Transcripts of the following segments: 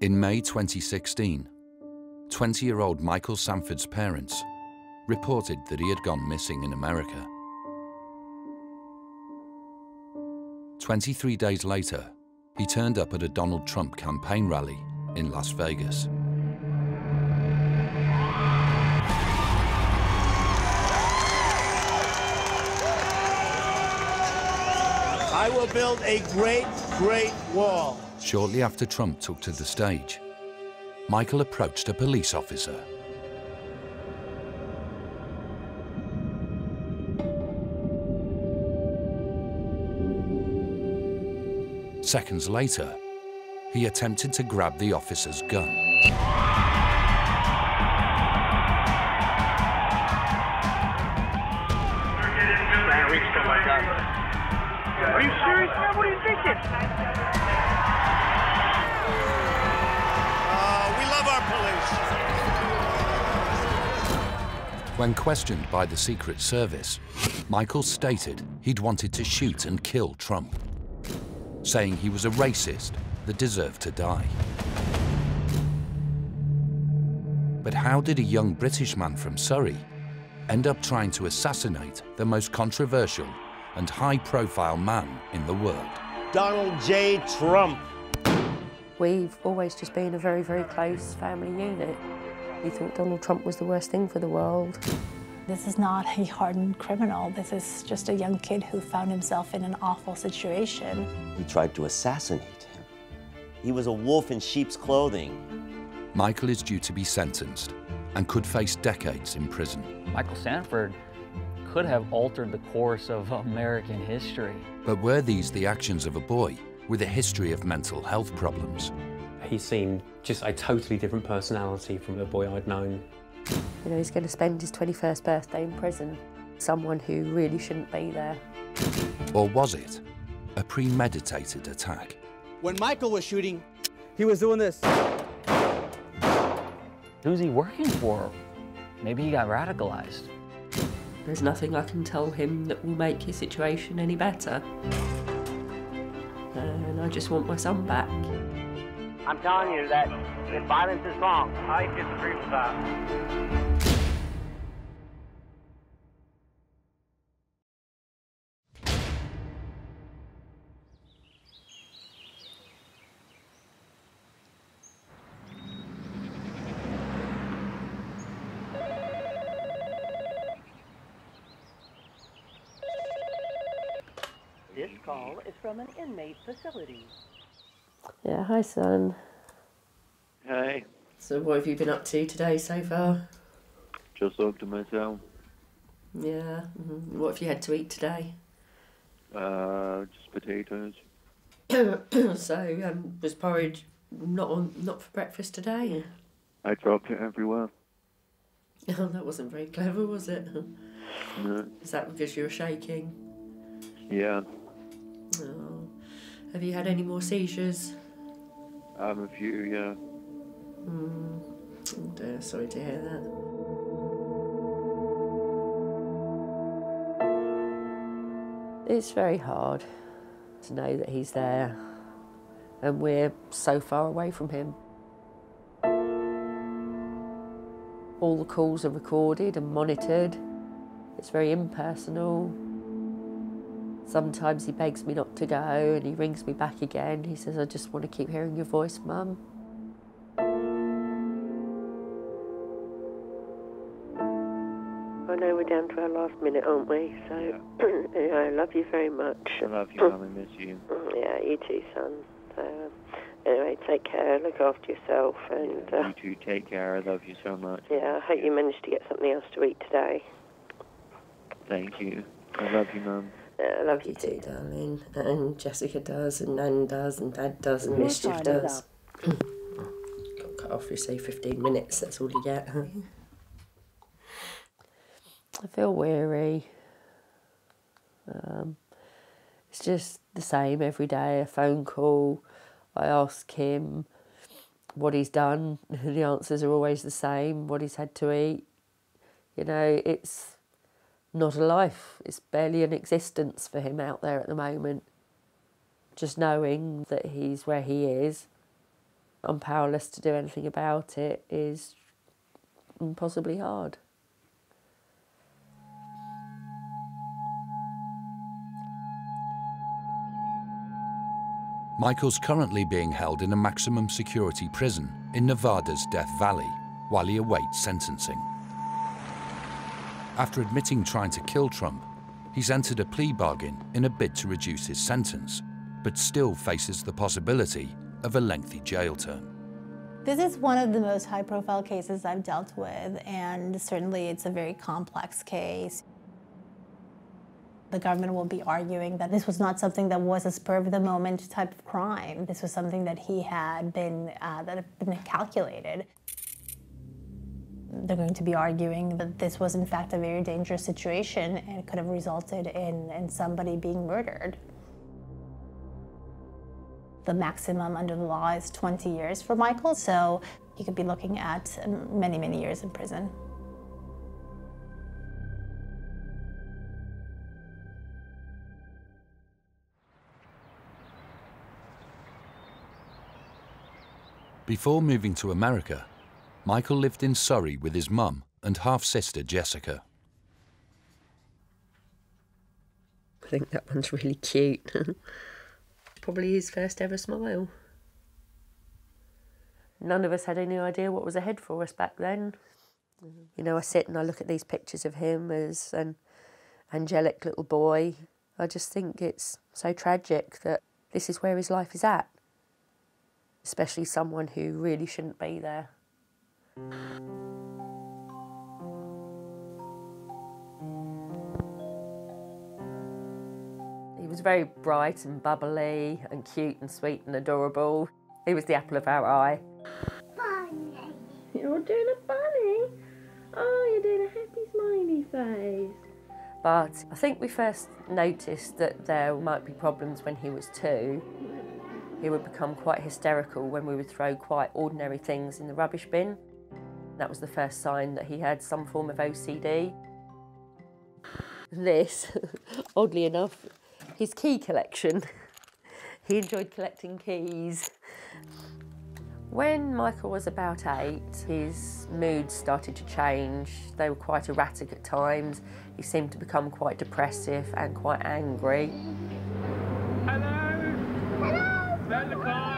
In May 2016, 20-year-old Michael Sandford's parents reported that he had gone missing in America. 23 days later, he turned up at a Donald Trump campaign rally in Las Vegas. I will build a great, great wall. Shortly after Trump took to the stage, Michael approached a police officer. Seconds later, he attempted to grab the officer's gun. Are you serious? What are you thinking? When questioned by the Secret Service, Michael stated he'd wanted to shoot and kill Trump, saying he was a racist that deserved to die. But how did a young British man from Surrey end up trying to assassinate the most controversial and high-profile man in the world? Donald J. Trump. We've always just been a very, very close family unit. We thought Donald Trump was the worst thing for the world. This is not a hardened criminal. This is just a young kid who found himself in an awful situation. He tried to assassinate him. He was a wolf in sheep's clothing. Michael is due to be sentenced and could face decades in prison. Michael Sandford could have altered the course of American history. But were these the actions of a boy with a history of mental health problems? He seemed just a totally different personality from the boy I'd known. You know, he's going to spend his 21st birthday in prison. Someone who really shouldn't be there. Or was it a premeditated attack? When Michael was shooting, he was doing this. Who's he working for? Maybe he got radicalized. There's nothing I can tell him that will make his situation any better. And I just want my son back. I'm telling you that, that violence is wrong. I disagree with that. This call is from an inmate facility. Yeah, hi son. Hey, So what have you been up to today so far? just up to myself. Yeah. mhm. What have you had to eat today? Uh, just potatoes. so um, was porridge not on not for breakfast today? I dropped it everywhere. Oh, that wasn't very clever, was it? No. Is that because you were shaking? Yeah, Oh. Have you had any more seizures? Have a few, yeah. Mm. Dear, sorry to hear that. It's very hard to know that he's there and we're so far away from him. All the calls are recorded and monitored. It's very impersonal. Sometimes he begs me not to go and he rings me back again. He says, I just want to keep hearing your voice, Mum. I know we're down to our last minute, aren't we? So, yeah, I love you very much. I love you, Mum, I miss you. Yeah, you too, son. So, um, anyway, take care, look after yourself, and uh, You too, take care. I love you so much. yeah, I hope you managed to get something else to eat today. Thank you. I love you, Mum. I love you too, darling. And Jessica does, and Nan does, and Dad does, and Mischief does. Got cut off, you say 15 minutes, that's all you get, huh? I feel weary. Um, it's just the same every day, a phone call. I ask him what he's done, the answers are always the same, what he's had to eat. You know, it's not a life, it's barely an existence for him out there at the moment. Just knowing that he's where he is I'm powerless to do anything about it is impossibly hard. Michael's currently being held in a maximum security prison in Nevada's Death Valley while he awaits sentencing. After admitting trying to kill Trump, he's entered a plea bargain in a bid to reduce his sentence, but still faces the possibility of a lengthy jail term. This is one of the most high profile cases I've dealt with, and certainly it's a very complex case. The government will be arguing that this was not something that was a spur of the moment type of crime. This was something that he had been, uh, that had been calculated. They're going to be arguing that this was in fact a very dangerous situation and could have resulted in, in somebody being murdered. The maximum under the law is 20 years for Michael, so he could be looking at many, many years in prison. Before moving to America, Michael lived in Surrey with his mum and half-sister Jessica. I think that one's really cute. Probably his first ever smile. None of us had any idea what was ahead for us back then. You know, I sit and I look at these pictures of him as an angelic little boy. I just think it's so tragic that this is where his life is at especially someone who really shouldn't be there. He was very bright and bubbly and cute and sweet and adorable. He was the apple of our eye. Bunny. You're doing a bunny? Oh, you're doing a happy smiley face. But I think we first noticed that there might be problems when he was two. He would become quite hysterical when we would throw quite ordinary things in the rubbish bin. That was the first sign that he had some form of OCD. This, oddly enough, his key collection. he enjoyed collecting keys. When Michael was about eight, his moods started to change. They were quite erratic at times. He seemed to become quite depressive and quite angry. Hello! Hello!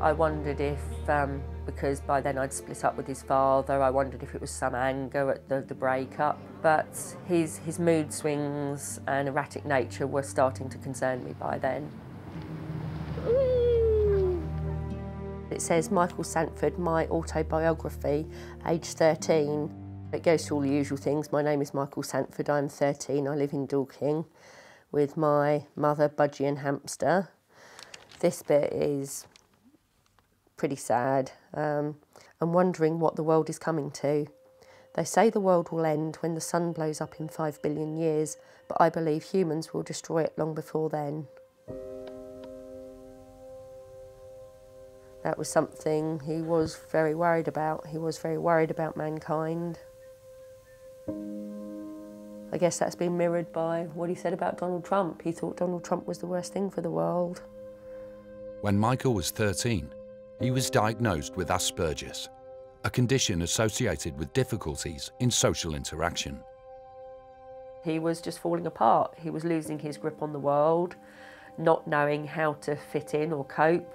I wondered if, um, because by then I'd split up with his father, I wondered if it was some anger at the, the breakup. But his, his mood swings and erratic nature were starting to concern me by then. It says Michael Sandford, my autobiography, age 13. It goes to all the usual things. My name is Michael Sandford, I'm 13, I live in Dorking with my mother, Budgie and Hamster. This bit is pretty sad. Um, I'm wondering what the world is coming to. They say the world will end when the sun blows up in five billion years, but I believe humans will destroy it long before then. That was something he was very worried about. He was very worried about mankind. I guess that's been mirrored by what he said about Donald Trump. He thought Donald Trump was the worst thing for the world. When Michael was 13, he was diagnosed with Asperger's, a condition associated with difficulties in social interaction. He was just falling apart. He was losing his grip on the world, not knowing how to fit in or cope.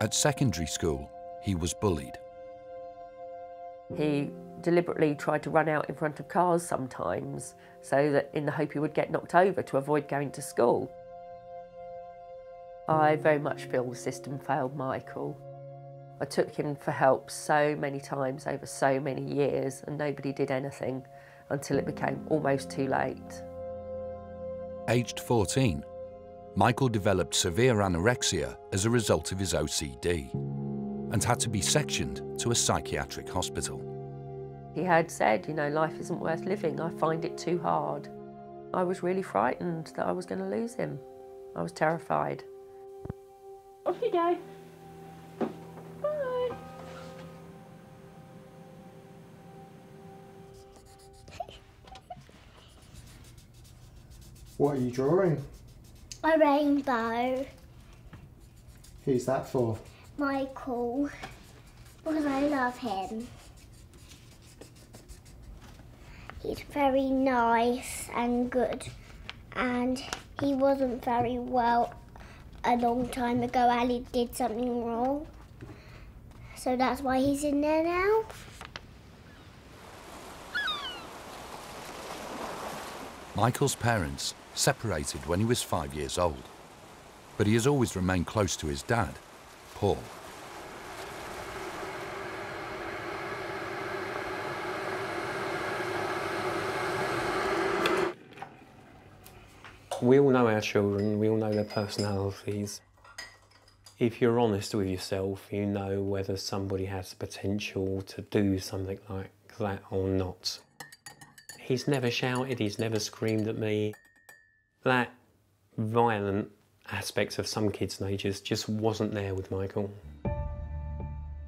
At secondary school, he was bullied. He deliberately tried to run out in front of cars sometimes, so that in the hope he would get knocked over to avoid going to school. I very much feel the system failed Michael. I took him for help so many times over so many years and nobody did anything until it became almost too late. Aged 14, Michael developed severe anorexia as a result of his OCD and had to be sectioned to a psychiatric hospital. He had said, you know, life isn't worth living, I find it too hard. I was really frightened that I was going to lose him. I was terrified. Off you go. Bye. What are you drawing? A rainbow. Who's that for? Michael because I love him. He's very nice and good, and he wasn't very well a long time ago. Ali did something wrong, so that's why he's in there now. Michael's parents separated when he was five years old, but he has always remained close to his dad, Paul. We all know our children, we all know their personalities. If you're honest with yourself, you know whether somebody has the potential to do something like that or not. He's never shouted, he's never screamed at me. That violent aspects of some kids' natures just wasn't there with Michael.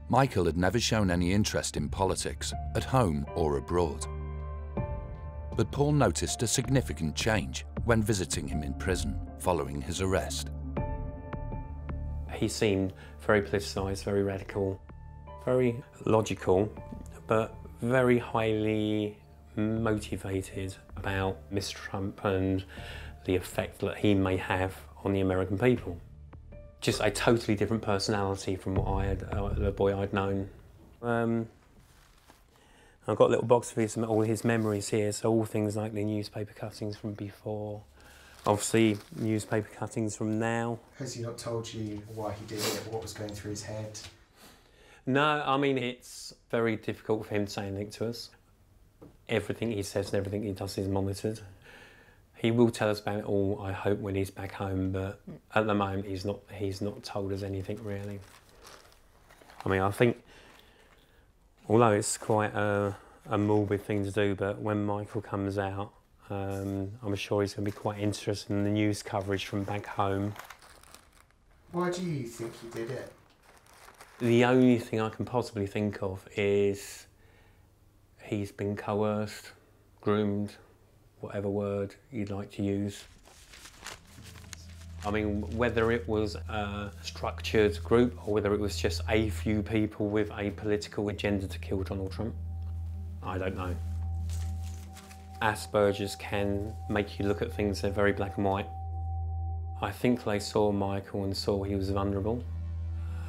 Michael had never shown any interest in politics, at home or abroad. But Paul noticed a significant change when visiting him in prison following his arrest. He seemed very politicised, very radical, very logical, but very highly motivated about Mr. Trump and the effect that he may have on the American people. Just a totally different personality from what I had, uh, the boy I'd known. Um, I've got a little box his, all his memories here, so all things like the newspaper cuttings from before, obviously newspaper cuttings from now. Has he not told you why he did it, what was going through his head? No, I mean, it's very difficult for him to say anything to us. Everything he says and everything he does is monitored. He will tell us about it all, I hope, when he's back home, but at the moment he's not, he's not told us anything really. I mean, I think, although it's quite a, a morbid thing to do, but when Michael comes out, um, I'm sure he's going to be quite interested in the news coverage from back home. Why do you think he did it? The only thing I can possibly think of is he's been coerced, groomed, whatever word you'd like to use. I mean, whether it was a structured group or whether it was just a few people with a political agenda to kill Donald Trump, I don't know. Asperger's can make you look at things in very black and white. I think they saw Michael and saw he was vulnerable.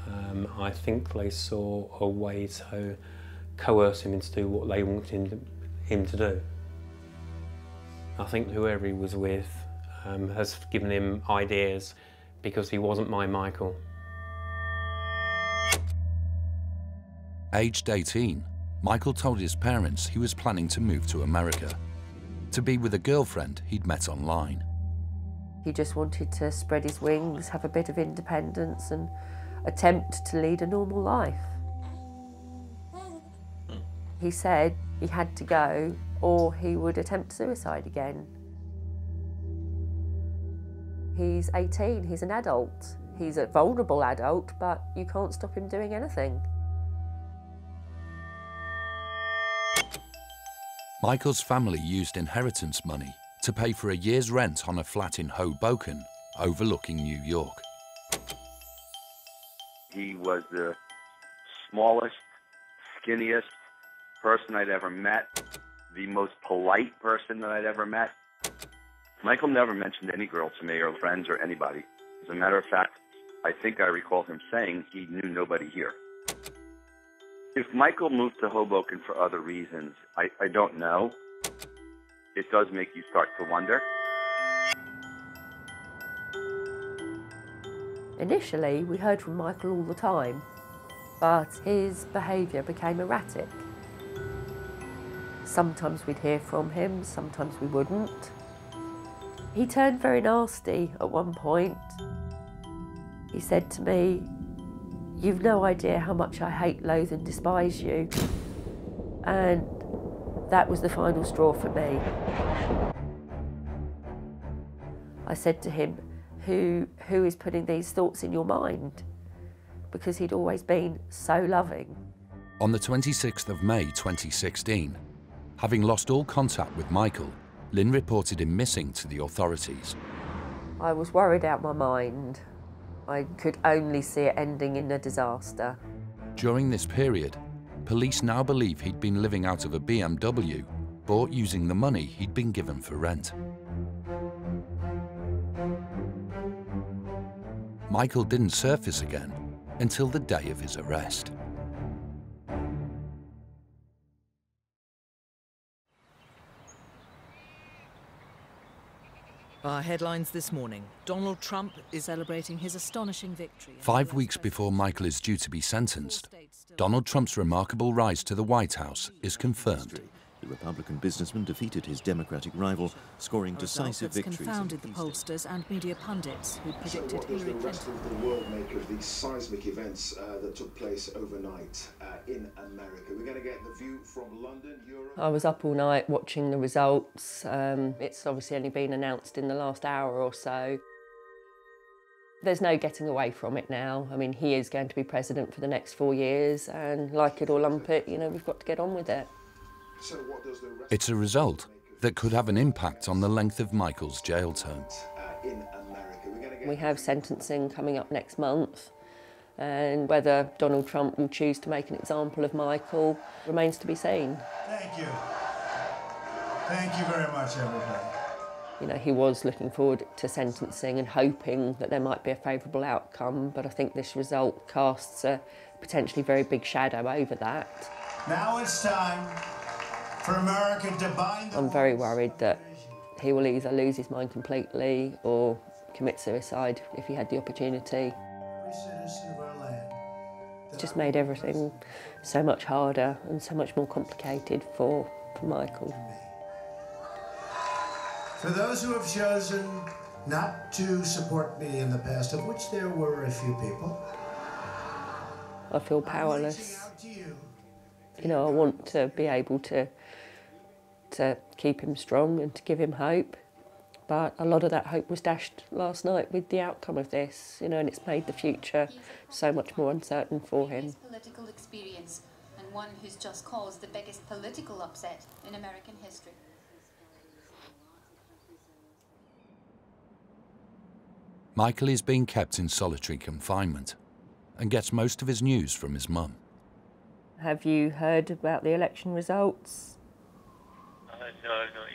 Um, I think they saw a way to coerce him into do what they wanted him to do. I think whoever he was with um, has given him ideas because he wasn't my Michael. Aged 18, Michael told his parents he was planning to move to America, to be with a girlfriend he'd met online. He just wanted to spread his wings, have a bit of independence and attempt to lead a normal life. He said he had to go or he would attempt suicide again. He's 18, he's an adult. He's a vulnerable adult, but you can't stop him doing anything. Michael's family used inheritance money to pay for a year's rent on a flat in Hoboken, overlooking New York. He was the smallest, skinniest person I'd ever met the most polite person that I'd ever met. Michael never mentioned any girl to me or friends or anybody. As a matter of fact, I think I recall him saying he knew nobody here. If Michael moved to Hoboken for other reasons, I, I don't know. It does make you start to wonder. Initially, we heard from Michael all the time, but his behaviour became erratic. Sometimes we'd hear from him, sometimes we wouldn't. He turned very nasty at one point. He said to me, You've no idea how much I hate, loathe, and despise you. And that was the final straw for me. I said to him, who, who is putting these thoughts in your mind? Because he'd always been so loving. On the 26th of May 2016, Having lost all contact with Michael, Lynn reported him missing to the authorities. I was worried out my mind. I could only see it ending in a disaster. During this period, police now believe he'd been living out of a BMW bought using the money he'd been given for rent. Michael didn't surface again until the day of his arrest. Our headlines this morning. Donald Trump is celebrating his astonishing victory. Five weeks before Michael is due to be sentenced, Donald Trump's remarkable rise to the White House is confirmed. The Republican businessman defeated his Democratic rival, scoring decisive That's victories. confounded the pollsters and media pundits who predicted so what does Hillary the rest Clinton. of the world make of these seismic events uh, that took place overnight uh, in America? We're going to get the view from London, Europe. I was up all night watching the results. Um, it's obviously only been announced in the last hour or so. There's no getting away from it now. I mean, he is going to be president for the next four years, and like it or lump it, you know, we've got to get on with it. It's a result that could have an impact on the length of Michael's jail term. in America? We're going to get We have sentencing coming up next month, and whether Donald Trump will choose to make an example of Michael remains to be seen. Thank you. Thank you very much, everybody. You know, he was looking forward to sentencing and hoping that there might be a favourable outcome, but I think this result casts a potentially very big shadow over that. Now it's time I'm very worried that he will either lose his mind completely or commit suicide if he had the opportunity. every citizen of our land. It's just made everything so much harder and so much more complicated for, for Michael. For those who have chosen not to support me in the past, of which there were a few people, I feel powerless. You know, I want to be able to to keep him strong and to give him hope. But a lot of that hope was dashed last night with the outcome of this, you know, and it's made the future so much more uncertain for him. political experience and one who's just caused the biggest political upset in American history. Michael is being kept in solitary confinement and gets most of his news from his mum. Have you heard about the election results? No, not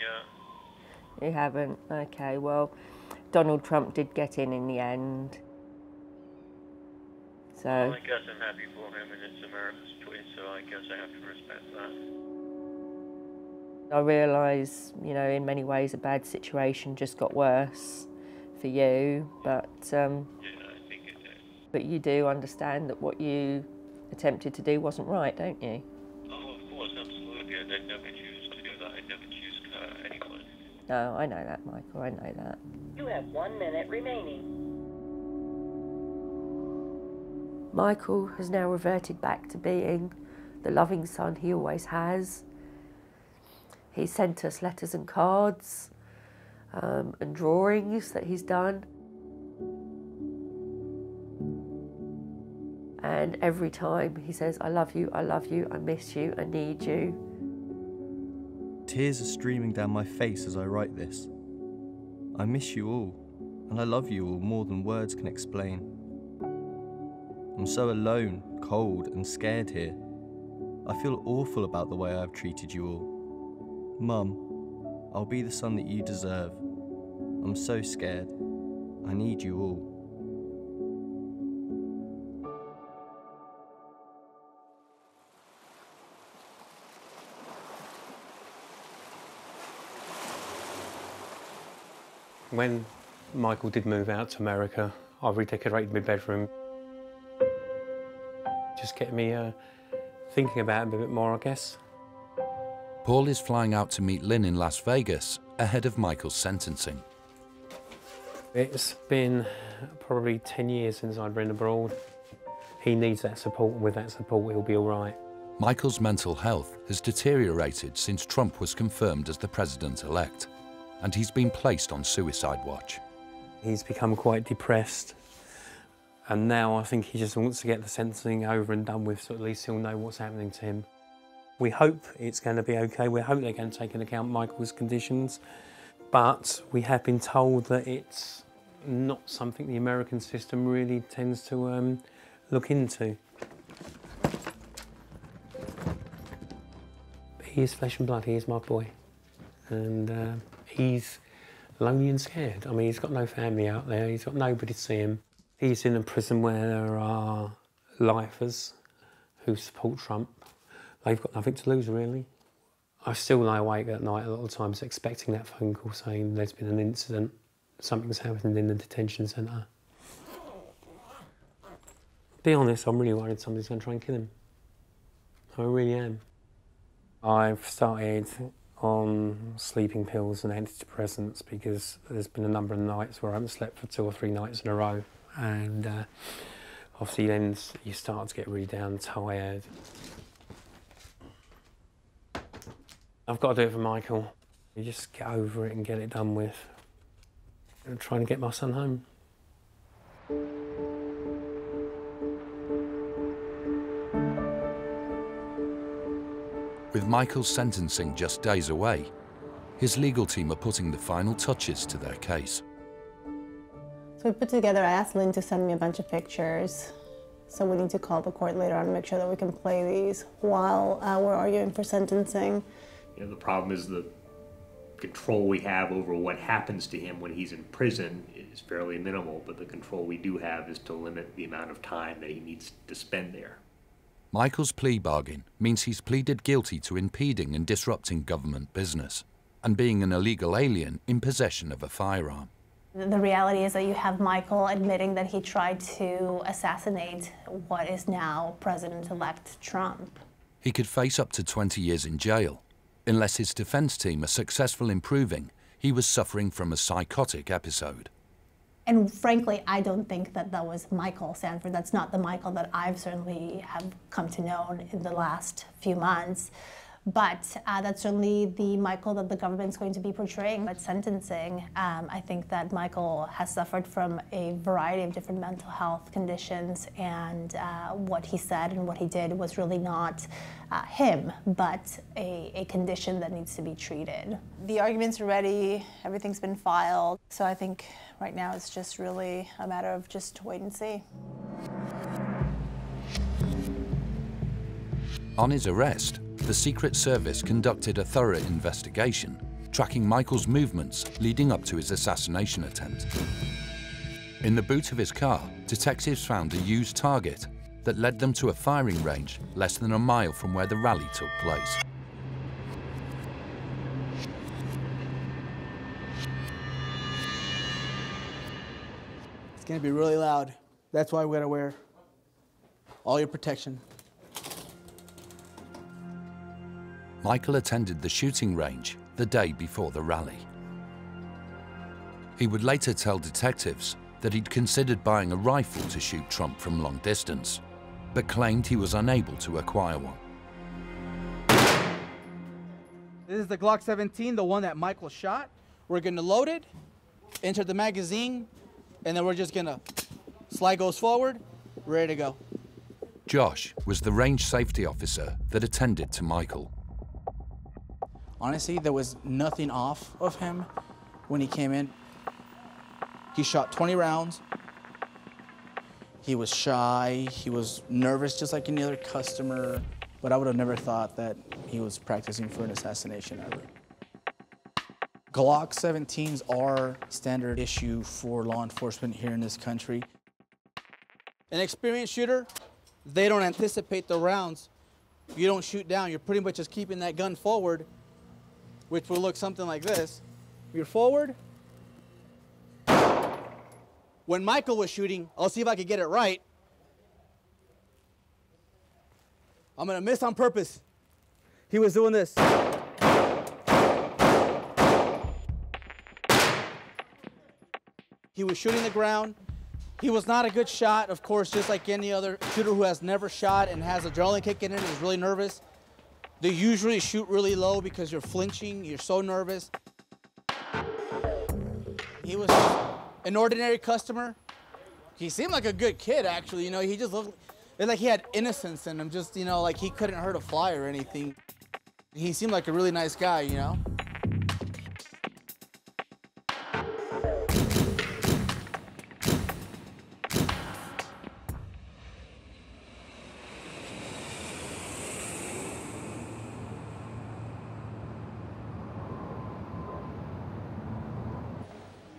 yet. You haven't? Okay, well, Donald Trump did get in in the end. So, I guess I'm happy for him, and it's America's choice, so I guess I have to respect that. I realise, you know, in many ways a bad situation just got worse for you, but um, Yeah, I think it did. but you do understand that what you attempted to do wasn't right, don't you? Oh, of course, absolutely. I did never choose to do that. I never choose to hurt anyone. No, I know that, Michael. I know that. You have one minute remaining. Michael has now reverted back to being the loving son he always has. He sent us letters and cards um, and drawings that he's done. And every time he says, I love you, I love you, I miss you, I need you. Tears are streaming down my face as I write this. I miss you all, and I love you all more than words can explain. I'm so alone, cold, and scared here. I feel awful about the way I've treated you all. Mum, I'll be the son that you deserve. I'm so scared. I need you all. When Michael did move out to America, I redecorated my bedroom. Just get me uh, thinking about it a bit more, I guess. Paul is flying out to meet Lynn in Las Vegas ahead of Michael's sentencing. It's been probably 10 years since I've been abroad. He needs that support, and with that support, he'll be all right. Michael's mental health has deteriorated since Trump was confirmed as the president elect, and he's been placed on suicide watch. He's become quite depressed, and now I think he just wants to get the sentencing over and done with, so at least he'll know what's happening to him. We hope it's going to be okay. We hope they're going to take into account Michael's conditions, but we have been told that it's not something the American system really tends to um, look into. He is flesh and blood, he is my boy. And uh, he's lonely and scared. I mean, he's got no family out there, he's got nobody to see him. He's in a prison where there are lifers who support Trump. They've got nothing to lose, really. I still lie awake at night a lot of times expecting that phone call saying there's been an incident, something's happened in the detention centre. Be honest, I'm really worried somebody's going to try and kill him. I really am. I've started on sleeping pills and antidepressants because there's been a number of nights where I haven't slept for two or three nights in a row. And uh, obviously then you start to get really down tired. I've got to do it for Michael. You just get over it and get it done with. I'm trying to get my son home. With Michael's sentencing just days away, his legal team are putting the final touches to their case. So we put together, I asked Lynn to send me a bunch of pictures. So we need to call the court later on and make sure that we can play these while uh, we're arguing for sentencing. You know, the problem is the control we have over what happens to him when he's in prison is fairly minimal, but the control we do have is to limit the amount of time that he needs to spend there. Michael's plea bargain means he's pleaded guilty to impeding and disrupting government business and being an illegal alien in possession of a firearm. The reality is that you have Michael admitting that he tried to assassinate what is now President-elect Trump. He could face up to 20 years in jail unless his defense team are successful in proving he was suffering from a psychotic episode. And frankly, I don't think that that was Michael Sandford. That's not the Michael that I've certainly have come to know in the last few months. But uh, that's certainly the Michael that the government's going to be portraying at sentencing. Um, I think that Michael has suffered from a variety of different mental health conditions, and uh, what he said and what he did was really not uh, him, but a, a condition that needs to be treated. The arguments are ready, everything's been filed, so I think right now it's just really a matter of just to wait and see. On his arrest, the Secret Service conducted a thorough investigation, tracking Michael's movements leading up to his assassination attempt. In the boot of his car, detectives found a used target that led them to a firing range less than a mile from where the rally took place. It's gonna be really loud. That's why we gotta wear all your protection. Michael attended the shooting range the day before the rally. He would later tell detectives that he'd considered buying a rifle to shoot Trump from long distance, but claimed he was unable to acquire one. This is the Glock 17, the one that Michael shot. We're gonna load it, enter the magazine, and then we're just gonna slide goes forward, ready to go. Josh was the range safety officer that attended to Michael. Honestly, there was nothing off of him when he came in. He shot 20 rounds. He was shy. He was nervous, just like any other customer. But I would have never thought that he was practicing for an assassination ever. Glock 17s are standard issue for law enforcement here in this country. An experienced shooter, they don't anticipate the rounds. You don't shoot down. You're pretty much just keeping that gun forward, which will look something like this. You're forward. When Michael was shooting, I'll see if I can get it right. I'm gonna miss on purpose. He was doing this. He was shooting the ground. He was not a good shot, of course, just like any other shooter who has never shot and has adrenaline kicking in and is really nervous. They usually shoot really low because you're flinching, you're so nervous. He was an ordinary customer. He seemed like a good kid, actually. You know, he just looked like he had innocence in him, just, you know, like he couldn't hurt a fly or anything. He seemed like a really nice guy, you know?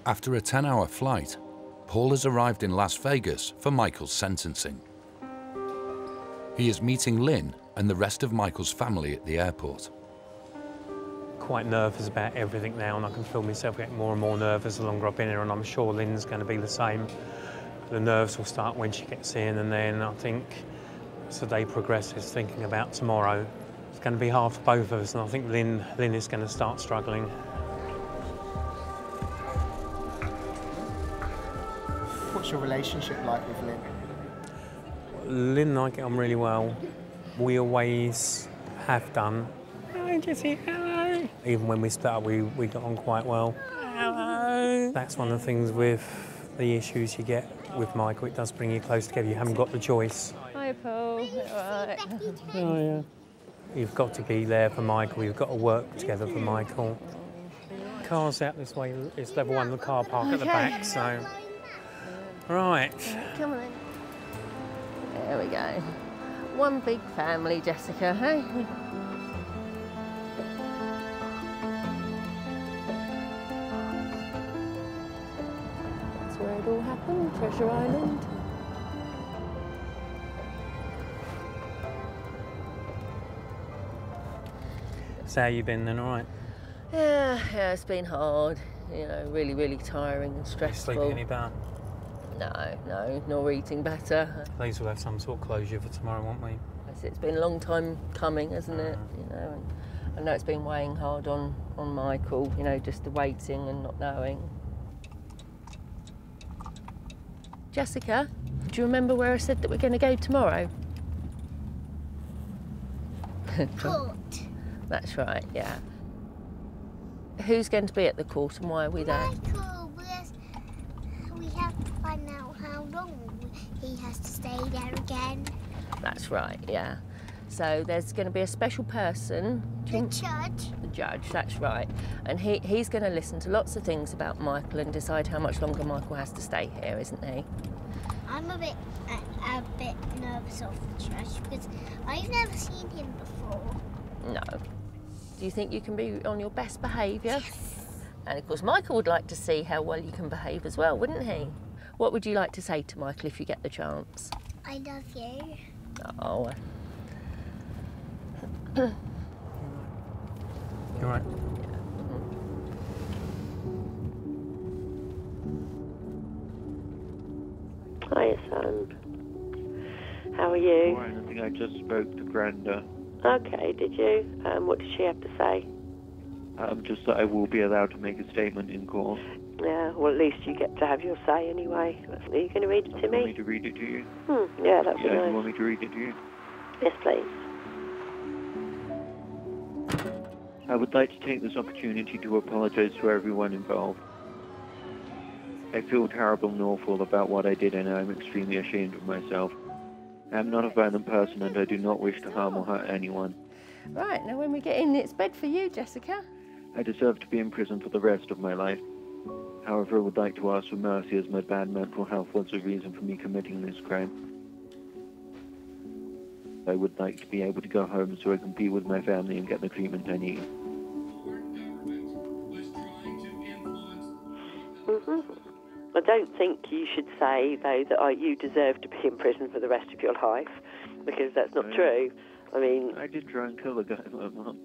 After a 10 hour flight, Paul has arrived in Las Vegas for Michael's sentencing. He is meeting Lynn and the rest of Michael's family at the airport. Quite nervous about everything now, and I can feel myself getting more and more nervous the longer I've been here, and I'm sure Lynn's going to be the same. The nerves will start when she gets in, and then I think as the day progresses, thinking about tomorrow, it's going to be hard for both of us, and I think Lynn, Lynn is going to start struggling. What's your relationship like with Lynn? Lynn and I get on really well. We always have done. Hi, Jessie. Hello. Even when we split up, we, we got on quite well. Hello. That's one of the things with the issues you get with Michael. It does bring you close together. You haven't got the choice. Hi, Paul. Alright. Oh, yeah. You've got to be there for Michael. You've got to work together for Michael. Oh, Car's out this way. It's level one, the car park at the back, so. Right. Come on. There we go. One big family, Jessica, hey? That's where it all happened, Treasure Island. So, how you been then, all right? Yeah, yeah, it's been hard. You know, really, really tiring and stressful. Sleeping any better? No, no, nor eating better. At least we'll have some sort of closure for tomorrow, won't we? Yes, It's been a long time coming, hasn't it? Mm. You know, and I know it's been weighing hard on, on Michael, you know, just the waiting and not knowing. Jessica, do you remember where I said that we're going to go tomorrow? Court. That's right, yeah. Who's going to be at the court and why are we there? Michael, because we have to find out how long he has to stay there again. That's right, yeah. So there's going to be a special person. The judge. The judge, that's right. And he, he's going to listen to lots of things about Michael and decide how much longer Michael has to stay here, isn't he? I'm a bit, a, a bit nervous of the judge because I've never seen him before. No. Do you think you can be on your best behaviour? Yes. And of course, Michael would like to see how well you can behave as well, wouldn't he? What would you like to say to Michael if you get the chance? I love you. Oh. You all right? Hi, son. How are you? Fine, I think I just spoke to Granda. Okay, did you? Um, what did she have to say? Um, just that I will be allowed to make a statement in court. Yeah, well, at least you get to have your say anyway. Are you going to read it to You want me me? to read it to you? Hmm, yeah, that'd be yeah, you want me to read it to you? Yes, please. I would like to take this opportunity to apologize to everyone involved. I feel terrible and awful about what I did and I'm extremely ashamed of myself. I am not a violent person and I do not wish to harm or hurt anyone. Right, now when we get in, it's bed for you, Jessica. I deserve to be in prison for the rest of my life. However, I would like to ask for mercy as my bad mental health was the reason for me committing this crime. I would like to be able to go home so I can be with my family and get the treatment I need. hmm I don't think you should say, though, that oh, you deserve to be in prison for the rest of your life, because that's not Right. true. I mean, I did try and kill a guy like that.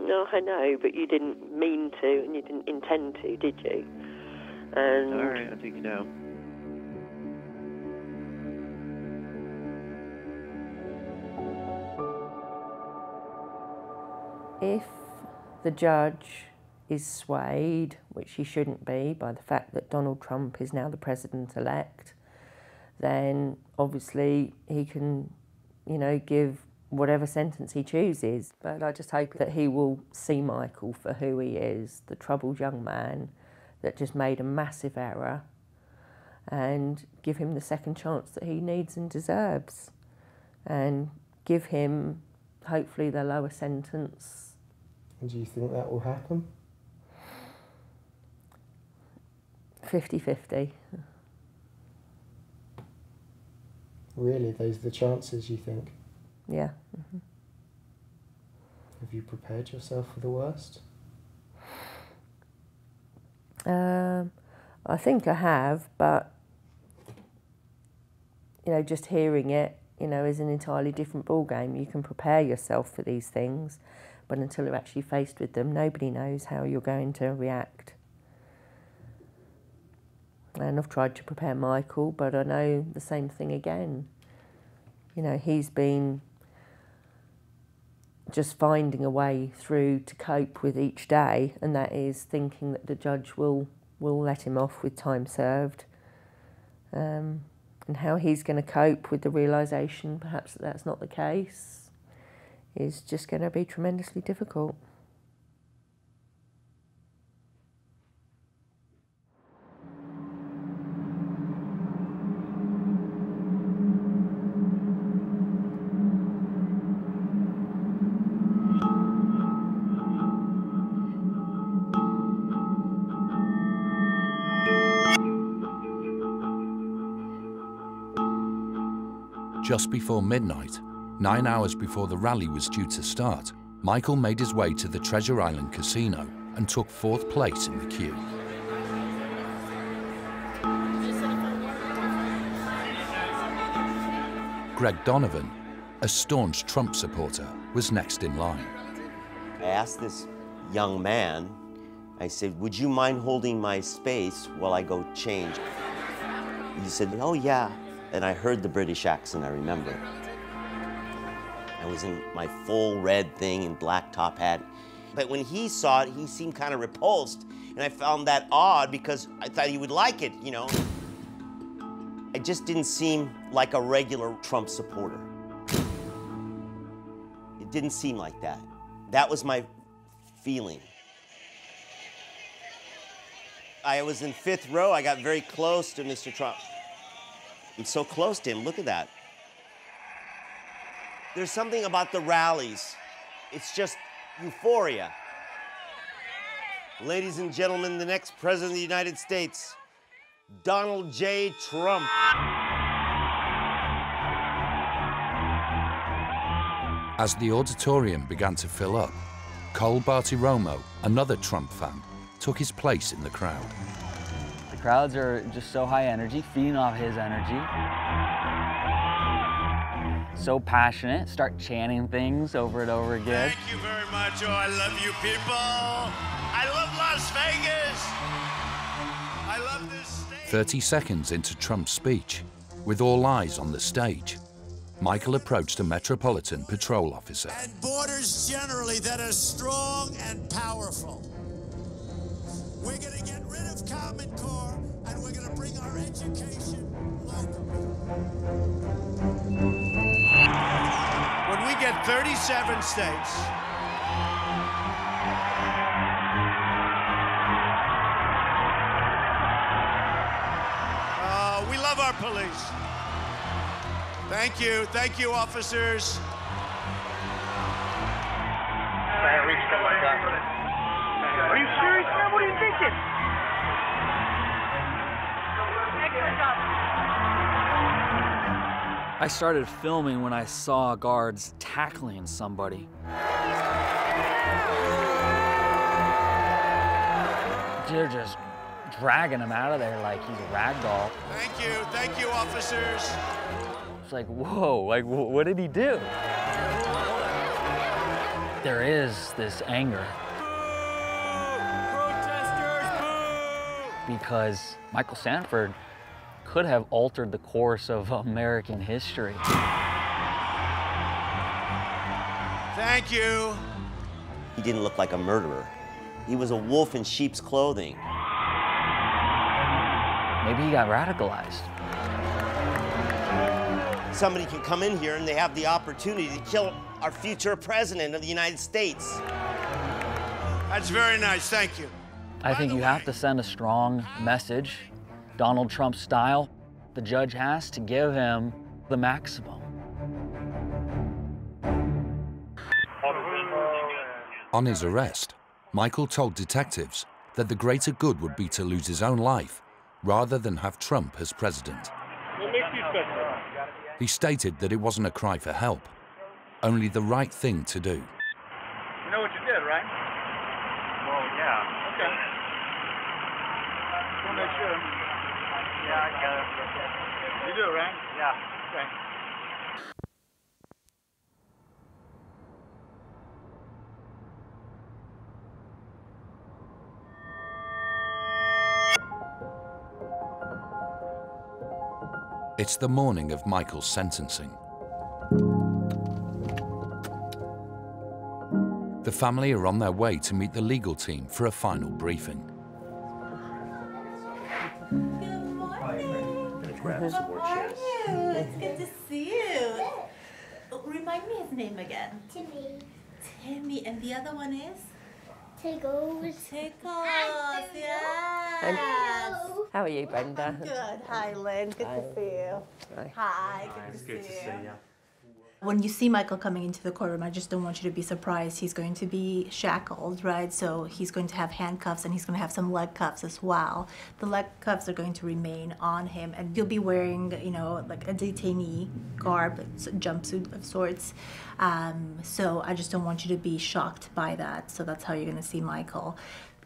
no, I know, but you didn't mean to, and you didn't intend to, did you? And Alright, I'll take you down. if the judge is swayed, which he shouldn't be, by the fact that Donald Trump is now the president elect, then obviously he can, you know, give whatever sentence he chooses. But I just hope that he will see Michael for who he is the troubled young man that just made a massive error and give him the second chance that he needs and deserves and give him hopefully the lower sentence And do you think that will happen? 50 50. Really, those are the chances you think? Yeah. mhm. Have you prepared yourself for the worst? Um, I think I have, but you know, just hearing it, you know, is an entirely different ball game. You can prepare yourself for these things, but until you're actually faced with them, nobody knows how you're going to react. And I've tried to prepare Michael, but I know the same thing again. You know, he's been just finding a way through to cope with each day, and that is thinking that the judge will will let him off with time served. Um, and how he's going to cope with the realization, perhaps that that's not the case, is just going to be tremendously difficult. Just before midnight, nine hours before the rally was due to start, Michael made his way to the Treasure Island Casino and took fourth place in the queue. Greg Donovan, a staunch Trump supporter, was next in line. I asked this young man, I said, would you mind holding my space while I go change? He said, oh yeah, and I heard the British accent, I remember. I was in my full red thing and black top hat. But when he saw it, he seemed kind of repulsed. And I found that odd because I thought he would like it, you know. I just didn't seem like a regular Trump supporter. It didn't seem like that. That was my feeling. I was in fifth row. I got very close to Mr. Trump. I'm so close to him. Look at that. There's something about the rallies. It's just euphoria. Ladies and gentlemen, the next president of the United States, Donald J. Trump. As the auditorium began to fill up, Cole Bartiromo, another Trump fan, took his place in the crowd. The crowds are just so high energy, feeding off his energy. So passionate, start chanting things over and over again. Thank you very much. Oh, I love you people. I love Las Vegas. I love this state. 30 seconds into Trump's speech, with all eyes on the stage, Michael approached a Metropolitan Patrol officer. And borders generally that are strong and powerful. We're going to get rid of Common Core and we're going to bring our education locally. When we get 37 states, uh, we love our police. Thank you. Thank you, officers. Are you serious, man? What are you thinking? I started filming when I saw guards tackling somebody. They're just dragging him out of there like he's a rag doll. Thank you. Thank you, officers. It's like, whoa, like, wh- what did he do? There is this anger. Because Michael Sandford could have altered the course of American history. Thank you. He didn't look like a murderer. He was a wolf in sheep's clothing. Maybe he got radicalized. Somebody can come in here and they have the opportunity to kill our future president of the United States. That's very nice. Thank you. I think you have to send a strong message, Donald Trump style. The judge has to give him the maximum. On his arrest, Michael told detectives that the greater good would be to lose his own life rather than have Trump as president. What makes you special? He stated that it wasn't a cry for help, only the right thing to do. You know what you did, right? Well, yeah. Okay. sure. Yeah, I got it. You do, right? Yeah. Okay. It's the morning of Michael's sentencing. The family are on their way to meet the legal team for a final briefing. It's good to see you. Remind me his name again. Timmy. Timmy, and the other one is? Tiggles. Tickles, yes. How are you, Brenda? I'm good. Hi, Lynn. Good to see you. Hi. good to see you. When you see Michael coming into the courtroom, I just don't want you to be surprised. He's going to be shackled, right? So he's going to have handcuffs and he's going to have some leg cuffs as well. The leg cuffs are going to remain on him, and he'll be wearing, you know, like a detainee garb, jumpsuit of sorts. Um, so I just don't want you to be shocked by that. So that's how you're going to see Michael.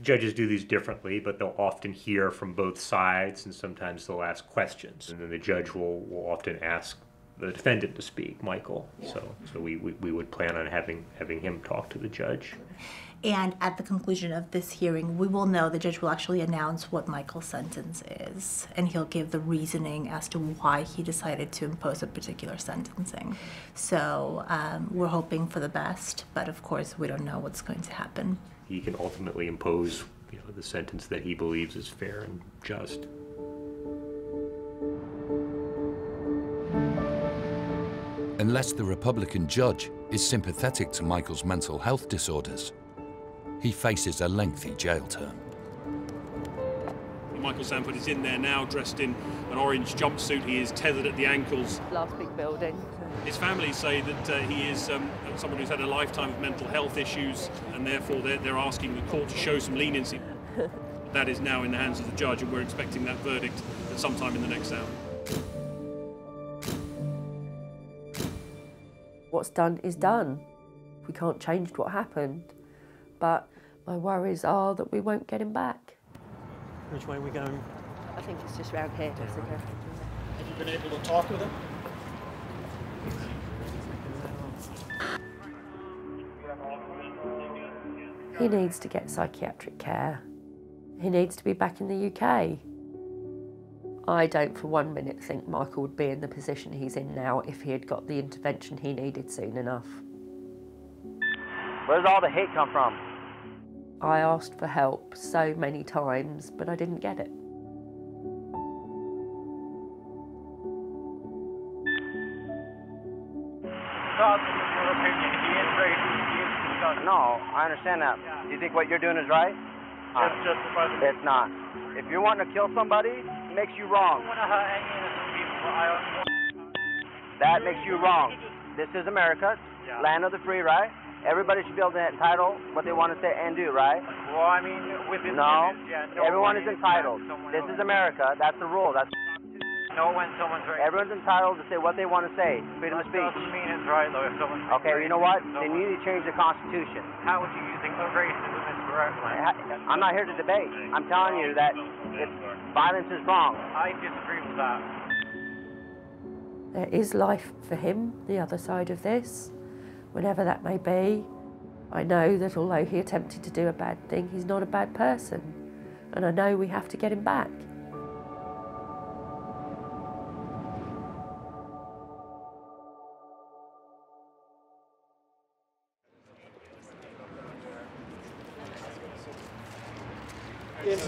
Judges do these differently, but they'll often hear from both sides, and sometimes they'll ask questions. And then the judge will, will often ask the defendant to speak, Michael. So, so we, we, we would plan on having having him talk to the judge. And at the conclusion of this hearing, we will know the judge will actually announce what Michael's sentence is, and he'll give the reasoning as to why he decided to impose a particular sentencing. So um, we're hoping for the best, but of course, we don't know what's going to happen. He can ultimately impose you know, the sentence that he believes is fair and just. Unless the Republican judge is sympathetic to Michael's mental health disorders, he faces a lengthy jail term. Michael Sandford is in there now, dressed in an orange jumpsuit. He is tethered at the ankles. Last big building. His family say that uh, he is um, someone who's had a lifetime of mental health issues, and therefore they're, they're asking the court to show some leniency. that is now in the hands of the judge, and we're expecting that verdict at sometime in the next hour. What's done is mm. done. We can't change what happened. But my worries are that we won't get him back. Which way are we going? I think it's just round here, Jessica. Have you been able to talk with him? He needs to get psychiatric care. He needs to be back in the UK. I don't for one minute think Michael would be in the position he's in now if he had got the intervention he needed soon enough. Where's all the hate come from? I asked for help so many times, but I didn't get it. No, I understand that. Do you think what you're doing is right? That's justified. It's not. If you're wanting to kill somebody, it makes you wrong. That makes you wrong. This is America, land of the free, right? Everybody should be able to entitle what they want to say and do, right? Well, I mean, within No, limits, yeah, everyone is entitled. This is America. That's the rule. That's No, when someone's right. everyone's entitled to say what they want to say. Freedom of speech. doesn't mean it's right, though. If someone's Okay, you know what? Then you need to change the Constitution. How would you think of racism? I'm not here to debate. I'm telling you that it's, violence is wrong. I disagree with that. There is life for him, the other side of this, whenever that may be. I know that although he attempted to do a bad thing, he's not a bad person. And I know we have to get him back.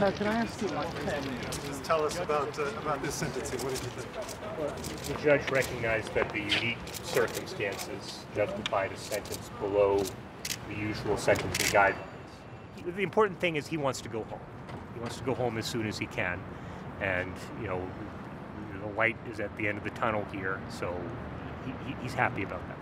So can I ask you, just tell us about uh, about this sentencing? What did you think? The judge recognized that the unique circumstances justified a sentence below the usual sentencing guidelines. The important thing is he wants to go home. He wants to go home as soon as he can. And, you know, the light is at the end of the tunnel here, so he, he, he's happy about that.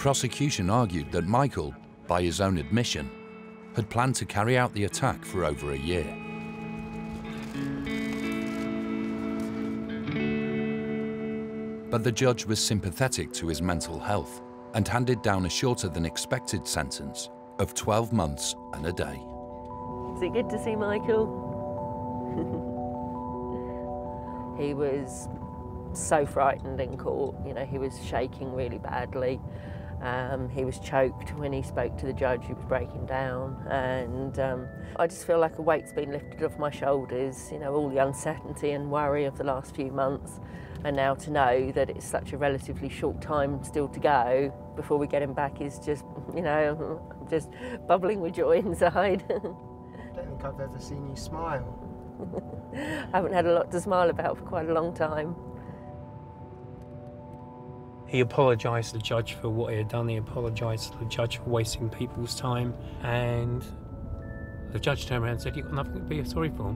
Prosecution argued that Michael, by his own admission, had planned to carry out the attack for over a year. But the judge was sympathetic to his mental health and handed down a shorter than expected sentence of 12 months and a day. Is it good to see Michael? he was so frightened in court, you know, he was shaking really badly. Um, he was choked when he spoke to the judge, he was breaking down. And um, I just feel like a weight's been lifted off my shoulders, you know, all the uncertainty and worry of the last few months. And now to know that it's such a relatively short time still to go before we get him back is just, you know, just bubbling with joy inside. I don't think I've ever seen you smile. I haven't had a lot to smile about for quite a long time. He apologised to the judge for what he had done. He apologised to the judge for wasting people's time. And the judge turned around and said, You've got nothing to be sorry for.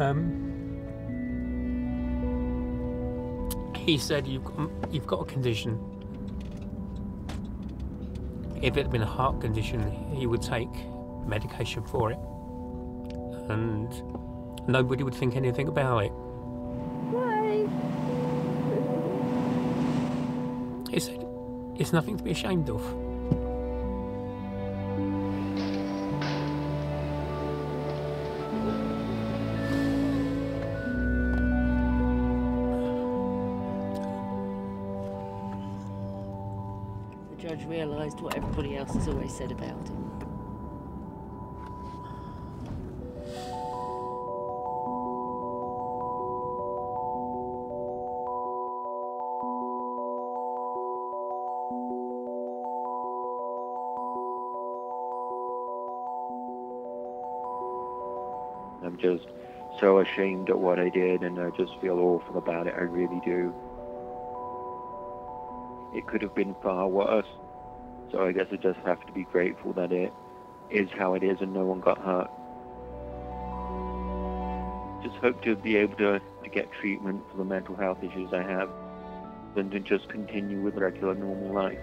Um, he said, you've got, you've got a condition. If it had been a heart condition, he would take medication for it. And nobody would think anything about it. Why? He said, it's nothing to be ashamed of. The judge realised what everybody else has always said about him. So ashamed at what I did, and I just feel awful about it. I really do. It could have been far worse. So I guess I just have to be grateful that it is how it is and no one got hurt. Just hope to be able to, to get treatment for the mental health issues I have and to just continue with regular normal life.